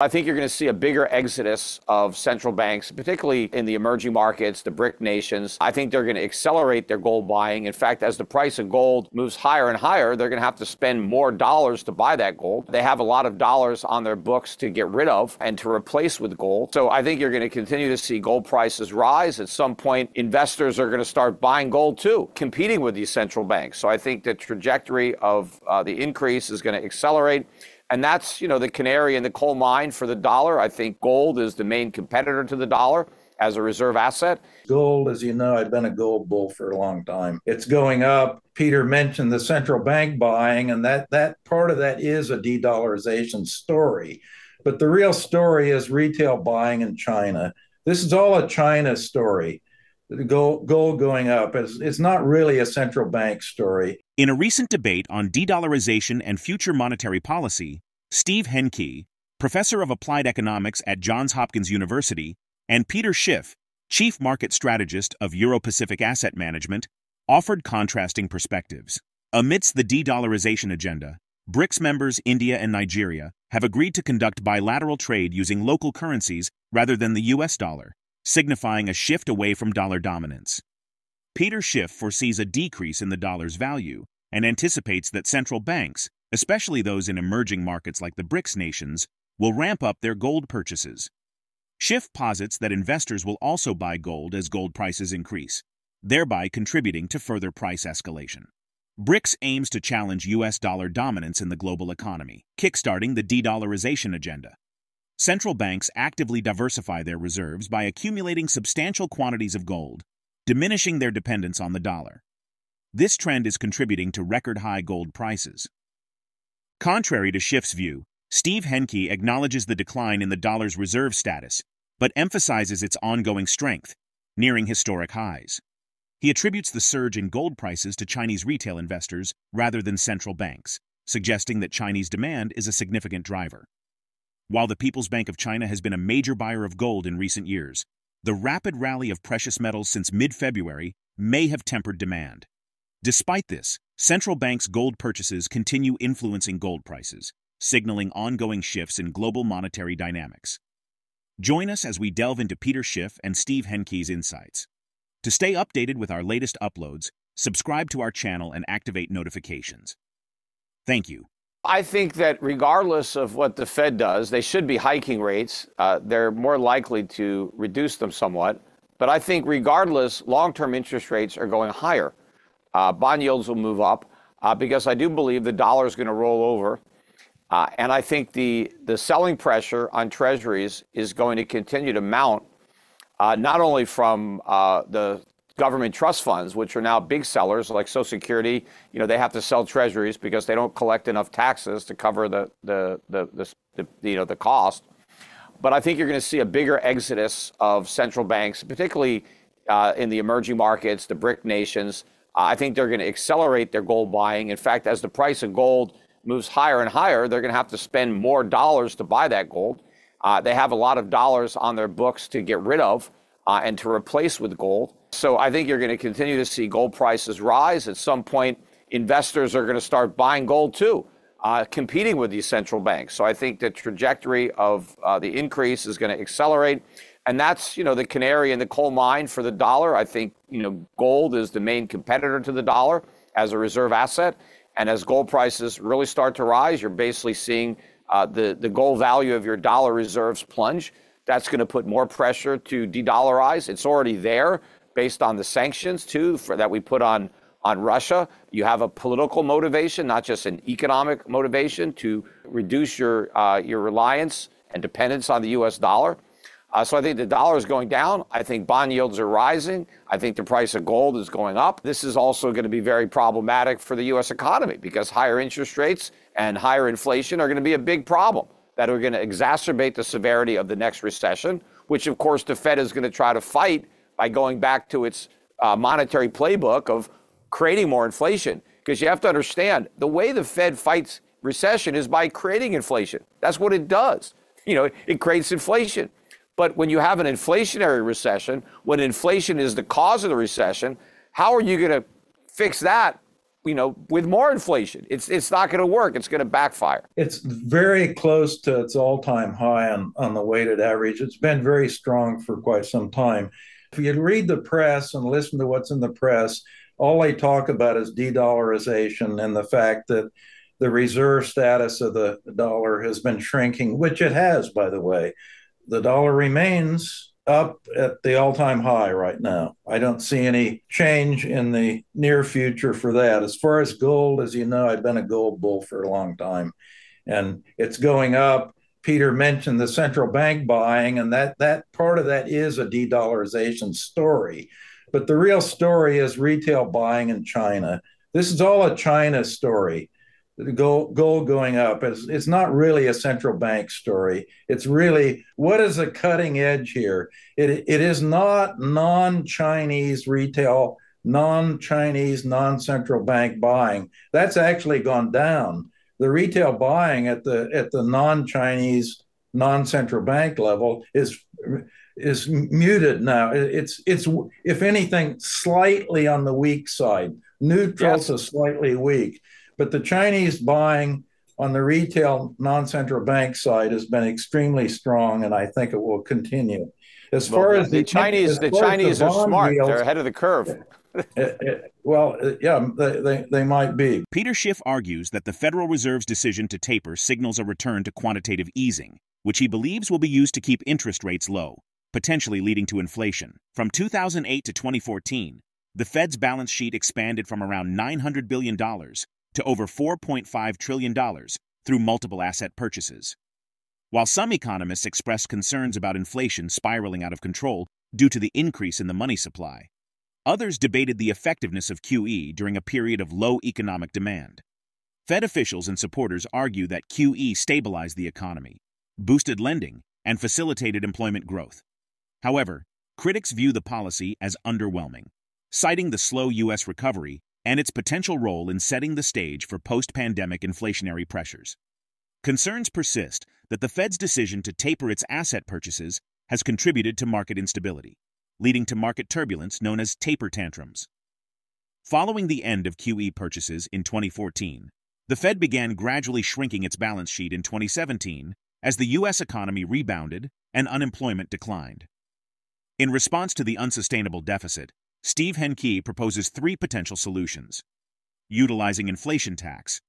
I think you're going to see a bigger exodus of central banks, particularly in the emerging markets, the BRIC nations. I think they're going to accelerate their gold buying. In fact, as the price of gold moves higher and higher, they're going to have to spend more dollars to buy that gold. They have a lot of dollars on their books to get rid of and to replace with gold. So I think you're going to continue to see gold prices rise. At some point, investors are going to start buying gold too, competing with these central banks. So I think the trajectory of uh, the increase is going to accelerate. And that's, you know, the canary in the coal mine for the dollar. I think gold is the main competitor to the dollar as a reserve asset. Gold, as you know, I've been a gold bull for a long time. It's going up. Peter mentioned the central bank buying, and that that part of that is a de-dollarization story. But the real story is retail buying in China. This is all a China story. The gold, gold going up. It's, it's not really a central bank story. In a recent debate on de dollarization and future monetary policy, Steve Hanke, professor of applied economics at Johns Hopkins University, and Peter Schiff, chief market strategist of Euro Pacific Asset Management, offered contrasting perspectives. Amidst the de dollarization agenda, BRICS members India and Nigeria have agreed to conduct bilateral trade using local currencies rather than the US dollar, signifying a shift away from dollar dominance. Peter Schiff foresees a decrease in the dollar's value and anticipates that central banks, especially those in emerging markets like the BRICS nations, will ramp up their gold purchases. Schiff posits that investors will also buy gold as gold prices increase, thereby contributing to further price escalation. BRICS aims to challenge U.S. dollar dominance in the global economy, kickstarting the de-dollarization agenda. Central banks actively diversify their reserves by accumulating substantial quantities of gold diminishing their dependence on the dollar. This trend is contributing to record high gold prices. Contrary to Schiff's view, Steve Hanke acknowledges the decline in the dollar's reserve status, but emphasizes its ongoing strength, nearing historic highs. He attributes the surge in gold prices to Chinese retail investors rather than central banks, suggesting that Chinese demand is a significant driver. While the People's Bank of China has been a major buyer of gold in recent years, the rapid rally of precious metals since mid-February may have tempered demand. Despite this, central banks' gold purchases continue influencing gold prices, signaling ongoing shifts in global monetary dynamics. Join us as we delve into Peter Schiff and Steve Hanke's insights. To stay updated with our latest uploads, subscribe to our channel and activate notifications. Thank you. I think that regardless of what the Fed does, they should be hiking rates. Uh, they're more likely to reduce them somewhat. But I think regardless, long term interest rates are going higher. Uh, bond yields will move up uh, because I do believe the dollar is going to roll over. Uh, and I think the, the selling pressure on treasuries is going to continue to mount, uh, not only from uh, the government trust funds, which are now big sellers like Social Security. You know, they have to sell treasuries because they don't collect enough taxes to cover the the the, the, the you know the cost. But I think you're going to see a bigger exodus of central banks, particularly uh, in the emerging markets, the BRIC nations. I think they're going to accelerate their gold buying. In fact, as the price of gold moves higher and higher, they're going to have to spend more dollars to buy that gold. Uh, they have a lot of dollars on their books to get rid of uh, and to replace with gold. So I think you're going to continue to see gold prices rise. At some point, investors are going to start buying gold too, uh, competing with these central banks. So I think the trajectory of uh, the increase is going to accelerate. And that's, you know, the canary in the coal mine for the dollar. I think, you know, gold is the main competitor to the dollar as a reserve asset. And as gold prices really start to rise, you're basically seeing uh, the, the gold value of your dollar reserves plunge. That's going to put more pressure to de-dollarize. It's already there based on the sanctions too for, that we put on on Russia. You have a political motivation, not just an economic motivation, to reduce your uh, your reliance and dependence on the U.S. dollar. Uh, so I think the dollar is going down. I think bond yields are rising. I think the price of gold is going up. This is also going to be very problematic for the U.S. economy because higher interest rates and higher inflation are going to be a big problem that are going to exacerbate the severity of the next recession, which of course the Fed is going to try to fight by going back to its uh, monetary playbook of creating more inflation. Because you have to understand the way the Fed fights recession is by creating inflation. That's what it does. You know, it creates inflation. But when you have an inflationary recession, when inflation is the cause of the recession, how are you going to fix that you know, with more inflation. It's it's not going to work. It's going to backfire. It's very close to its all-time high on, on the weighted average. It's been very strong for quite some time. If you read the press and listen to what's in the press, all they talk about is de-dollarization and the fact that the reserve status of the dollar has been shrinking, which it has, by the way. The dollar remains up at the all time high right now. I don't see any change in the near future for that. As far as gold, as you know, I've been a gold bull for a long time and it's going up. Peter mentioned the central bank buying, and that, that part of that is a de dollarization story. But the real story is retail buying in China. This is all a China story gold, gold going up. It's, it's not really a central bank story. It's really what is the cutting edge here? It, it is not non Chinese retail, non Chinese, non central bank buying. That's actually gone down. The retail buying at the at the non Chinese, non central bank level is is muted now. It's it's if anything slightly on the weak side, neutral yes. to slightly weak. But the Chinese buying on the retail non-central bank side has been extremely strong, and I think it will continue. As far well, as the, the Chinese, the Chinese the are smart; deals, they're ahead of the curve. it, it, well, uh, yeah, they, they, they might be. Peter Schiff argues that the Federal Reserve's decision to taper signals a return to quantitative easing, which he believes will be used to keep interest rates low, potentially leading to inflation. From 2008 to 2014, the Fed's balance sheet expanded from around $900 billion to over $4.5 trillion through multiple asset purchases. While some economists expressed concerns about inflation spiraling out of control due to the increase in the money supply, others debated the effectiveness of QE during a period of low economic demand. Fed officials and supporters argue that QE stabilized the economy, boosted lending, and facilitated employment growth. However, critics view the policy as underwhelming, citing the slow U.S. recovery and its potential role in setting the stage for post pandemic inflationary pressures. Concerns persist that the Fed's decision to taper its asset purchases has contributed to market instability, leading to market turbulence known as taper tantrums. Following the end of QE purchases in 2014, the Fed began gradually shrinking its balance sheet in 2017 as the U.S. economy rebounded and unemployment declined. In response to the unsustainable deficit, Steve Hanke proposes three potential solutions utilizing inflation tax,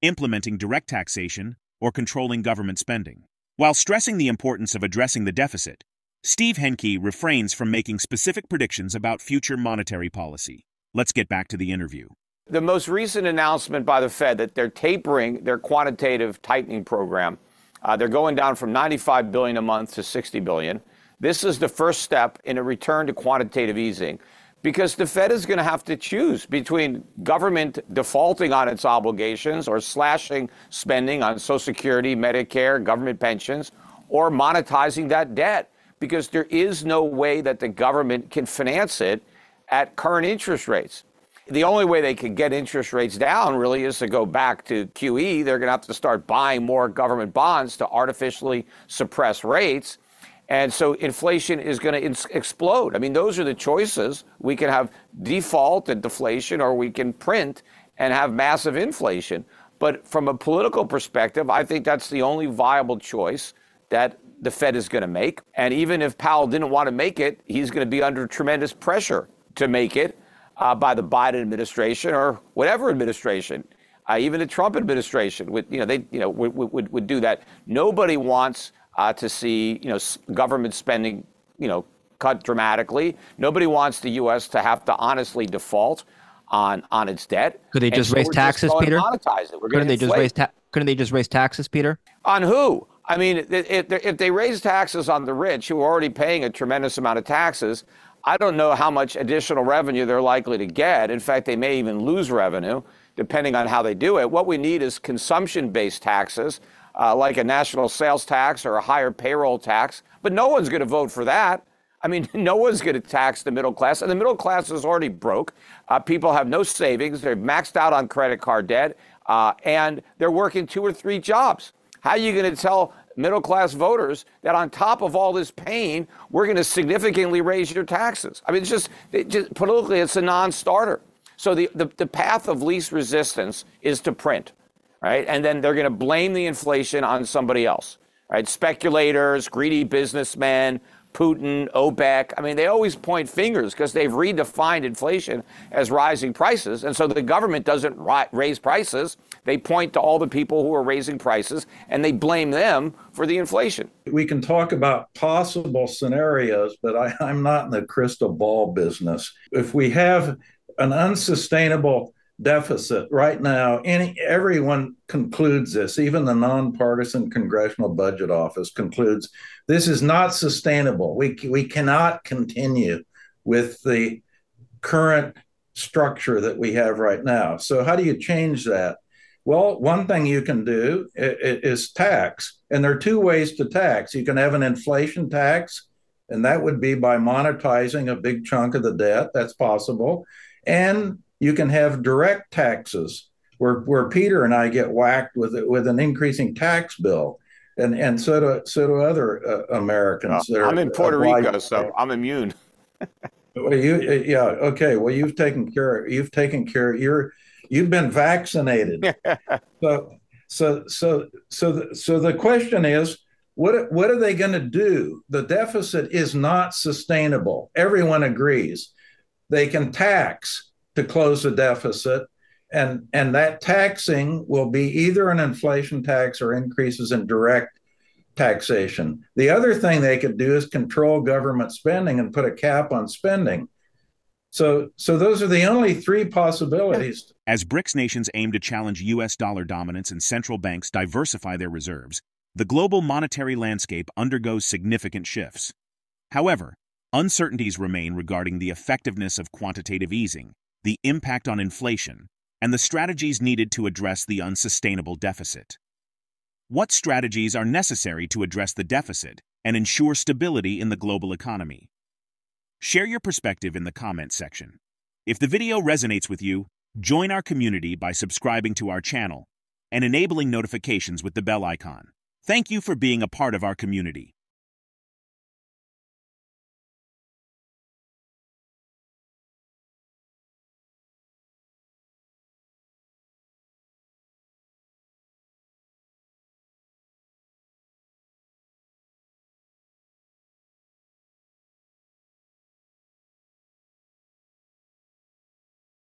implementing direct taxation, or controlling government spending. While stressing the importance of addressing the deficit, Steve Hanke refrains from making specific predictions about future monetary policy. Let's get back to the interview. The most recent announcement by the Fed that they're tapering their quantitative tightening program. Uh, they're going down from 95 billion a month to 60 billion. This is the first step in a return to quantitative easing because the Fed is going to have to choose between government defaulting on its obligations or slashing spending on Social Security, Medicare, government pensions, or monetizing that debt because there is no way that the government can finance it at current interest rates. The only way they can get interest rates down really is to go back to QE. They're going to have to start buying more government bonds to artificially suppress rates. And so inflation is going to explode. I mean, those are the choices. We can have default and deflation, or we can print and have massive inflation. But from a political perspective, I think that's the only viable choice that the Fed is going to make. And even if Powell didn't want to make it, he's going to be under tremendous pressure to make it uh, by the Biden administration or whatever administration. Uh, even the Trump administration you know, they, you know, would, would, would do that. Nobody wants Uh, to see you know government spending you know cut dramatically. Nobody wants the U.S. to have to honestly default on on its debt. Could they just so raise taxes, Peter? Monetize it. We're couldn't they just raise ta- Couldn't they just raise taxes, Peter? On who? I mean, if, if they raise taxes on the rich who are already paying a tremendous amount of taxes, I don't know how much additional revenue they're likely to get. In fact, they may even lose revenue depending on how they do it. What we need is consumption based taxes uh, like a national sales tax or a higher payroll tax. But no one's going to vote for that. I mean, no one's going to tax the middle class, and the middle class is already broke. Uh, people have no savings, they're maxed out on credit card debt, uh, and they're working two or three jobs. How are you going to tell middle class voters that on top of all this pain, we're going to significantly raise your taxes? I mean, it's just, it just politically, it's a non starter. So the, the, the path of least resistance is to print, right? And then they're going to blame the inflation on somebody else, right? Speculators, greedy businessmen, Putin, OPEC. I mean, they always point fingers because they've redefined inflation as rising prices. And so the government doesn't ri- raise prices. They point to all the people who are raising prices and they blame them for the inflation. We can talk about possible scenarios, but I, I'm not in the crystal ball business. If we have an unsustainable deficit right now any everyone concludes this even the nonpartisan congressional budget office concludes this is not sustainable. We we cannot continue with the current structure that we have right now. So how do you change that? Well one thing you can do is tax and there are two ways to tax. You can have an inflation tax and that would be by monetizing a big chunk of the debt that's possible and you can have direct taxes where, where Peter and I get whacked with with an increasing tax bill. And, and so do so do other uh, Americans. Well, I'm in Puerto Rico, so I'm immune. well, you yeah okay. Well, you've taken care. You've taken care. You're you've been vaccinated. so so so so the, so the question is, what what are they going to do? The deficit is not sustainable. Everyone agrees. They can tax to close the deficit. And, and that taxing will be either an inflation tax or increases in direct taxation. The other thing they could do is control government spending and put a cap on spending. So, so those are the only three possibilities. As BRICS nations aim to challenge U.S. dollar dominance and central banks diversify their reserves, the global monetary landscape undergoes significant shifts. However, uncertainties remain regarding the effectiveness of quantitative easing, the impact on inflation, and the strategies needed to address the unsustainable deficit. What strategies are necessary to address the deficit and ensure stability in the global economy? Share your perspective in the comments section. If the video resonates with you, join our community by subscribing to our channel and enabling notifications with the bell icon. Thank you for being a part of our community.